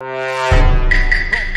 Boom.